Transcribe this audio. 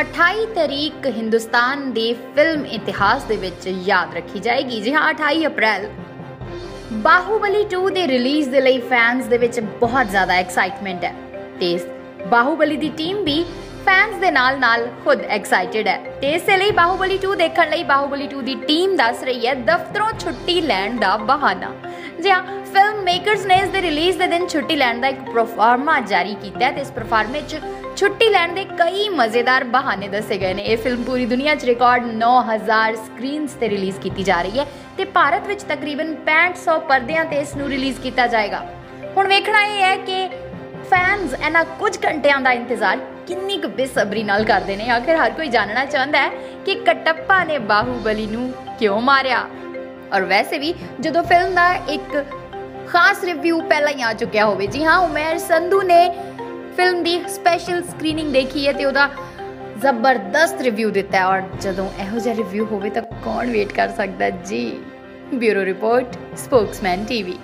28 ਤਰੀਕ ਹਿੰਦੁਸਤਾਨ ਦੇ ਫਿਲਮ ਇਤਿਹਾਸ ਦੇ ਵਿੱਚ ਯਾਦ ਰੱਖੀ ਜਾਏਗੀ। ਜੀ ਹਾਂ 28 ਅਪ੍ਰੈਲ। ਬਾਹੂਬਲੀ 2 ਦੇ ਰਿਲੀਜ਼ ਦੇ ਲਈ ਫੈਨਸ ਦੇ ਵਿੱਚ ਬਹੁਤ ਜ਼ਿਆਦਾ ਐਕਸਾਈਟਮੈਂਟ ਹੈ। ਤੇ ਬਾਹੂਬਲੀ ਦੀ ਟੀਮ ਵੀ ਫੈਨਸ ਦੇ ਨਾਲ ਨਾਲ ਖੁਦ ਐਕਸਾਈਟਿਡ ਹੈ। ਤੇ ਇਸੇ ਲਈ ਬਾਹੂਬਲੀ 2 ਦੇਖਣ ਲਈ ਬਾਹੂਬਲੀ 2 ਦੀ ਟੀਮ ਦੱਸ ਰਹੀ ਹੈ, ਦਫ਼ਤਰੋਂ ਛੁੱਟੀ ਲੈਣ ਦਾ ਬਹਾਨਾ। ਜੀ ਹਾਂ ਫਿਲਮ ਮੇਕਰਸ ਨੇ ਇਸ ਦੇ ਰਿਲੀਜ਼ ਦੇ ਦਿਨ ਛੁੱਟੀ ਲੈਣ ਦਾ ਇੱਕ ਪ੍ਰੋਫਾਰਮਾ ਜਾਰੀ ਕੀਤਾ ਹੈ ਤੇ ਇਸ ਪ੍ਰੋਫਾਰਮੇ 'ਚ ਛੁੱਟੀ ਲੈਣ ਦੇ ਕਈ ਮਜ਼ੇਦਾਰ ਬਹਾਨੇ ਦੱਸੇ ਗਏ ਨੇ। ਇਹ ਫਿਲਮ ਪੂਰੀ ਦੁਨੀਆ 'ਚ ਰਿਕਾਰਡ 9000 ਸਕਰੀਨਸ ਤੇ ਰਿਲੀਜ਼ ਕੀਤੀ ਜਾ ਰਹੀ ਹੈ ਤੇ ਭਾਰਤ ਵਿੱਚ ਤਕਰੀਬਨ 6500 ਪਰਦਿਆਂ ਤੇ ਇਸ ਨੂੰ ਰਿਲੀਜ਼ ਕੀਤਾ ਜਾਏਗਾ। ਹੁਣ ਵੇਖਣਾ ਇਹ ਹੈ ਕਿ ਫੈਨਸ ਇਹਨਾਂ ਕੁਝ ਘੰਟਿਆਂ ਦਾ ਇੰਤਜ਼ਾਰ ਕਿੰਨੀ ਕੁ ਬੇਸਬਰੀ ਨਾਲ ਕਰਦੇ ਨੇ। ਆਖਿਰ ਹਰ ਕੋਈ ਜਾਣਨਾ ਚਾਹੁੰਦਾ ਹੈ ਕਿ ਕਟੱਪਾ ਨੇ ਬਾਹੂਬਲੀ ਨੂੰ ਕਿਉਂ ਮਾਰਿਆ? ਔਰ ਵੈਸੇ ਵੀ ਜਦੋਂ ਫਿਲਮ ਦਾ ਇੱਕ ਖਾਸ ਰਿਵਿਊ ਪਹਿਲਾਂ ਹੀ ਆ ਚੁੱਕਿਆ ਹੋਵੇ। ਜੀ ਹਾਂ, ਉਮੇਰ ਸੰਧੂ ਨੇ ਫਿਲਮ ਦੀ ਸਪੈਸ਼ਲ ਸਕਰੀਨਿੰਗ ਦੇਖੀ ਹੈ ਤੇ ਉਹਦਾ ਜ਼ਬਰਦਸਤ ਰਿਵਿਊ ਦਿੱਤਾ ਹੈ। ਔਰ ਜਦੋਂ ਇਹੋ ਜਿਹਾ ਰਿਵਿਊ ਹੋਵੇ ਤਾਂ ਕੌਣ ਵੇਟ ਕਰ ਸਕਦਾ ਜੀ, ਬਿਊਰੋ ਰਿਪੋਰਟ ਸਪੋਕਸਮੈਨ ਟੀਵੀ